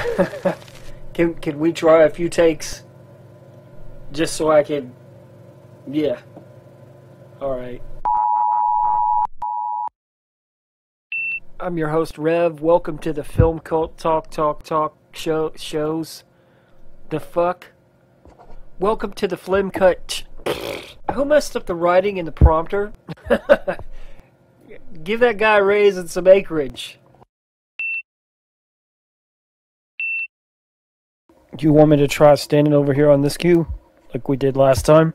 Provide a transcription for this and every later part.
can can we try a few takes? Just so I can. Yeah. All right. I'm your host Revv. Welcome to the Film Cult Talk Talk Talk show shows. The fuck? Welcome to the Flim Cut. Who messed up the writing in the prompter? Give that guy a raise and some acreage. Do you want me to try standing over here on this queue, like we did last time?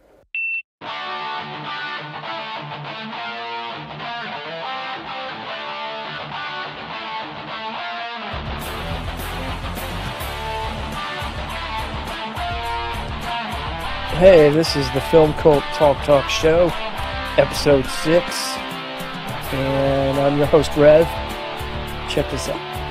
Hey, this is the Film Cult Talk Talk Show, episode 6. And I'm your host, Revv. Check this out.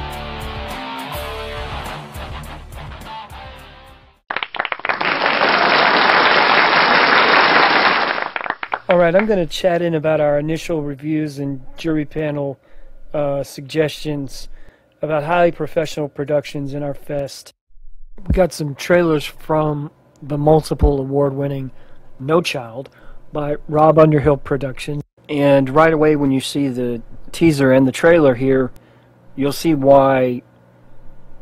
All right, I'm going to chat in about our initial reviews and jury panel uh, suggestions about highly professional productions in our fest. We got some trailers from the multiple award winning No Child by Rob Underhill Productions. And right away, when you see the teaser and the trailer here, you'll see why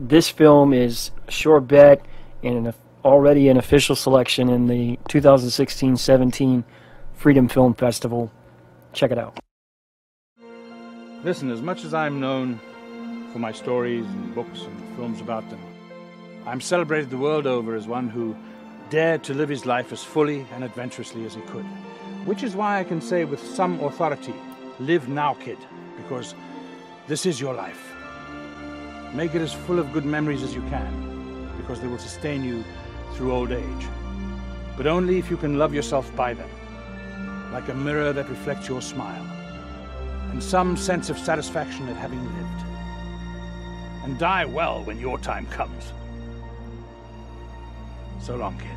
this film is a sure bet and an, already an official selection in the 2016 17 Freedom Film Festival. Check it out. Listen, as much as I'm known for my stories and books and films about them, I'm celebrated the world over as one who dared to live his life as fully and adventurously as he could. Which is why I can say with some authority, live now, kid, because this is your life. Make it as full of good memories as you can, because they will sustain you through old age. But only if you can love yourself by them, like a mirror that reflects your smile, and some sense of satisfaction at having lived. And die well when your time comes. So long, kid.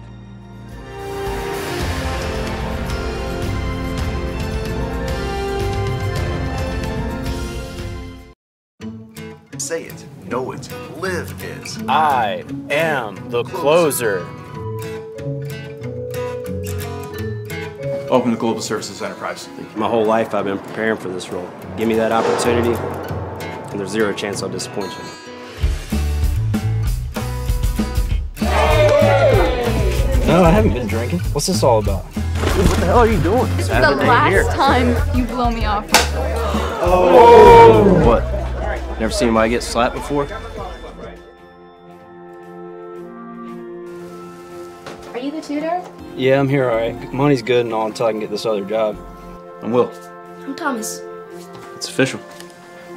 Say it, know it, live it. I am the closer. Open to Global Services Enterprise. My whole life I've been preparing for this role. Give me that opportunity, and there's zero chance I'll disappoint you. No, I haven't been drinking. What's this all about? What the hell are you doing? This is the last time you blow me off. Oh! What? Never seen anybody get slapped before? Yeah, I'm here, alright. Money's good and all until I can get this other job. I'm Will. I'm Thomas. It's official.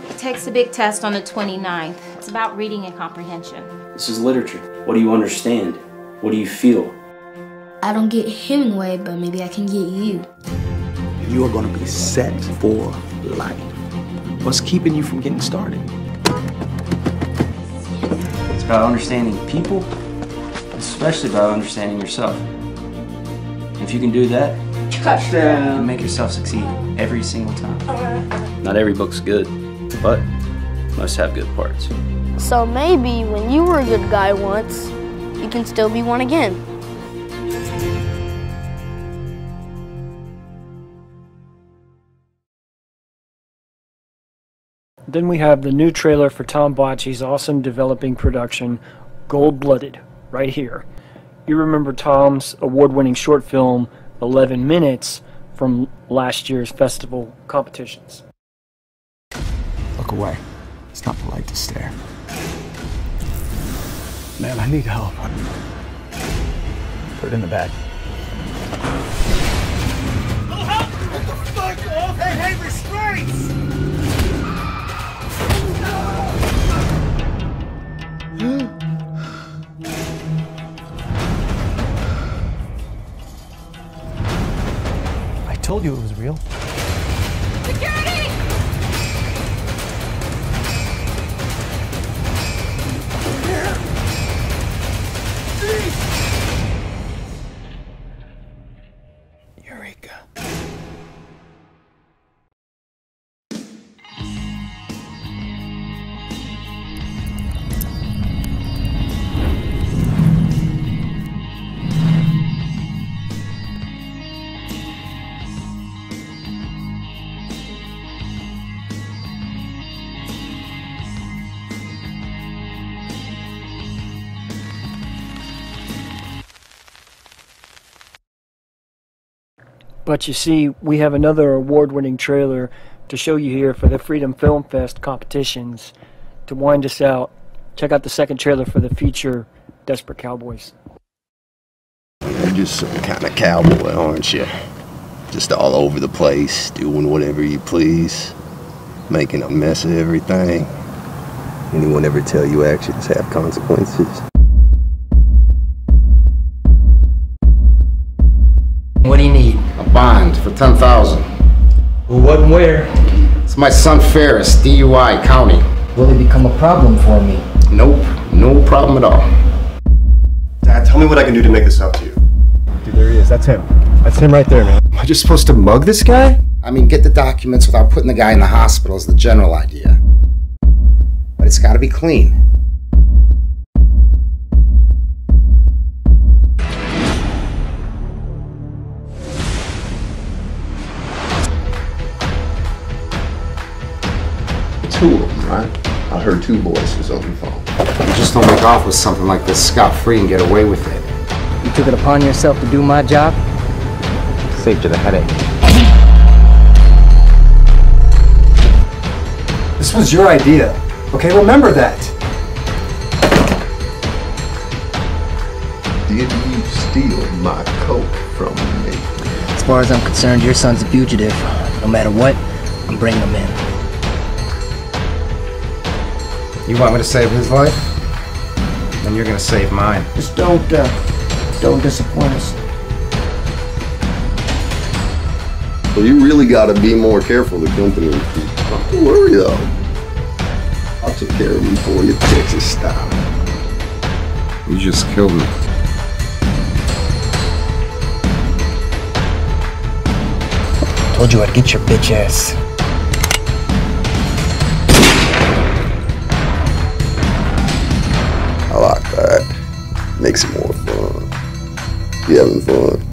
It takes a big test on the 29th. It's about reading and comprehension. This is literature. What do you understand? What do you feel? I don't get Hemingway, but maybe I can get you. You are going to be set for life. What's keeping you from getting started? It's about understanding people, especially about understanding yourself. If you can do that, you make yourself succeed every single time. Not every book's good, but most have good parts. So maybe when you were a good guy once, you can still be one again. Then we have the new trailer for Tom Bocci's awesome developing production, Gold Blooded, right here. You remember Tom's award winning short film, 11 Minutes, from last year's festival competitions. Look away. It's not polite to stare. Man, I need help. Put it in the bag. Hey, hey, restraints! I told you it was real. But you see, we have another award winning trailer to show you here for the Freedom Film Fest competitions. To wind us out, check out the second trailer for the feature Desperate Cowboys. You're just some kind of cowboy, aren't you? Just all over the place, doing whatever you please, making a mess of everything. Anyone ever tell you actions have consequences? What do you need? A bond for 10000 Who, what, and where? It's my son Ferris, DUI, county. Will it become a problem for me? Nope, no problem at all. Dad, tell me what I can do to make this up to you. Dude, there he is. That's him. That's him right there, man. Am I just supposed to mug this guy? I mean, get the documents without putting the guy in the hospital is the general idea. But it's gotta be clean. Two of them, right? I heard two voices on the phone. You just don't make off with something like this scot-free and get away with it. You took it upon yourself to do my job? Saved you the headache. This was your idea. Okay, remember that. Did you steal my coat from me? As far as I'm concerned, your son's a fugitive. No matter what, I'm bringing him in. You want me to save his life? Then you're gonna save mine. Just don't, uh, don't disappoint us. Well, you really gotta be more careful the company you keep. Don't worry though. I'll take care of you for you, Texas style. You just killed me. Told you I'd get your bitch ass. Makes it more fun. You having fun?